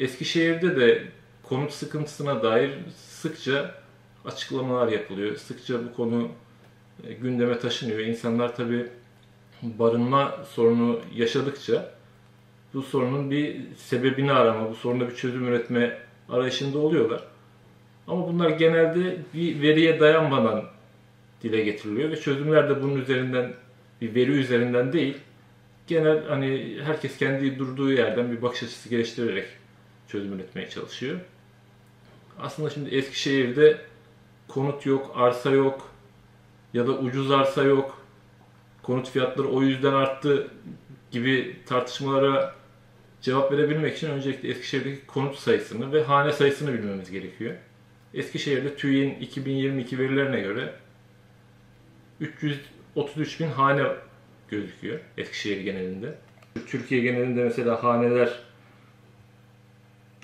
Eskişehir'de de konut sıkıntısına dair sıkça açıklamalar yapılıyor. Sıkça bu konu e, gündeme taşınıyor. İnsanlar tabi barınma sorunu yaşadıkça bu sorunun bir sebebini arama, bu soruna bir çözüm üretme arayışında oluyorlar. Ama bunlar genelde bir veriye dayanmadan dile getiriliyor ve çözümler de bunun üzerinden bir veri üzerinden değil, genel hani herkes kendi durduğu yerden bir bakış açısı geliştirerek çözüm üretmeye çalışıyor. Aslında şimdi Eskişehir'de konut yok, arsa yok ya da ucuz arsa yok. Konut fiyatları o yüzden arttı gibi tartışmalara cevap verebilmek için öncelikle Eskişehir'deki konut sayısını ve hane sayısını bilmemiz gerekiyor. Eskişehir'de TÜİ'nin 2022 verilerine göre 333 bin hane gözüküyor Eskişehir genelinde. Türkiye genelinde mesela haneler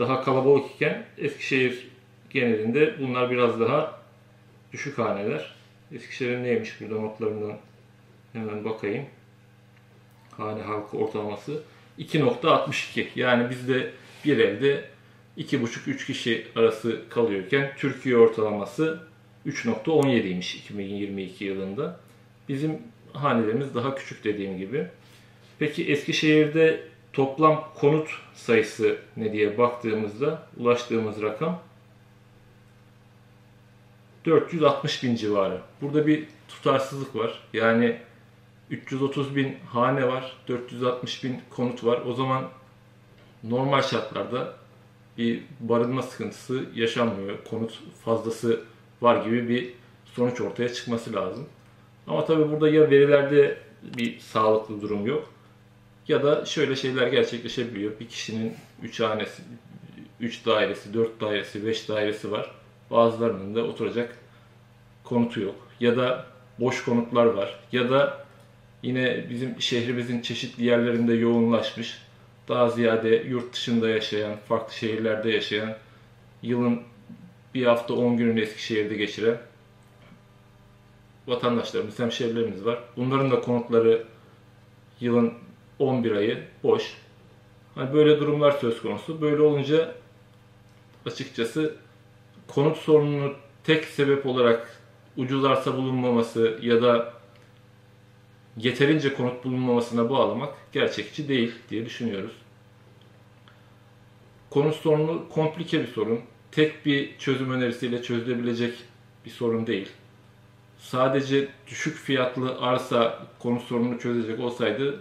daha kalabalık iken Eskişehir genelinde bunlar biraz daha düşük haneler. Eskişehir'in neymiş burada notlarından hemen bakayım. Hane halkı ortalaması 2.62. Yani bizde bir evde 2,5-3 kişi arası kalıyorken Türkiye ortalaması 3.17'ymiş 2022 yılında. Bizim hanelerimiz daha küçük dediğim gibi. Peki Eskişehir'de toplam konut sayısı ne diye baktığımızda ulaştığımız rakam 460 bin civarı. Burada bir tutarsızlık var. Yani 330 bin hane var, 460 bin konut var. O zaman normal şartlarda bir barınma sıkıntısı yaşanmıyor. Konut fazlası var gibi bir sonuç ortaya çıkması lazım. Ama tabii burada ya verilerde bir sağlıklı durum yok ya da şöyle şeyler gerçekleşebiliyor. Bir kişinin 3 hanesi, 3 dairesi, 4 dairesi, 5 dairesi var. Bazılarının da oturacak konutu yok. Ya da boş konutlar var. Ya da yine bizim şehrimizin çeşitli yerlerinde yoğunlaşmış, daha ziyade yurt dışında yaşayan, farklı şehirlerde yaşayan, yılın bir hafta 10 gününü Eskişehir'de geçiren vatandaşlarımız, hemşehrilerimiz var. Bunların da konutları yılın 11 ayı boş. Hani böyle durumlar söz konusu. Böyle olunca açıkçası konut sorununu tek sebep olarak ucuz arsa bulunmaması ya da yeterince konut bulunmamasına bağlamak gerçekçi değil diye düşünüyoruz. Konut sorunu komplike bir sorun. Tek bir çözüm önerisiyle çözülebilecek bir sorun değil. Sadece düşük fiyatlı arsa konut sorununu çözecek olsaydı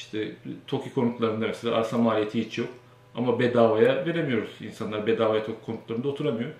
işte TOKİ konutlarında mesela arsa maliyeti hiç yok. Ama bedavaya veremiyoruz. İnsanlar bedavaya TOKİ konutlarında oturamıyor.